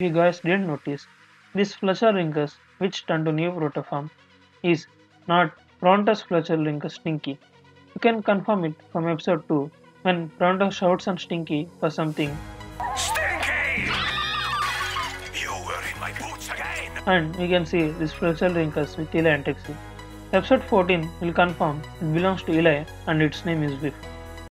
If you guys didn't notice, this Flatulorhinkus, which turned to new protoform, is not Bronto's Flatulorhinkus Stinky. You can confirm it from episode 2 when Bronto shouts on Stinky for something Stinky! You were in my boots again! and we can see this Flatulorhinkus with Eli and Trixie. Episode 14 will confirm it belongs to Eli and its name is Whiff.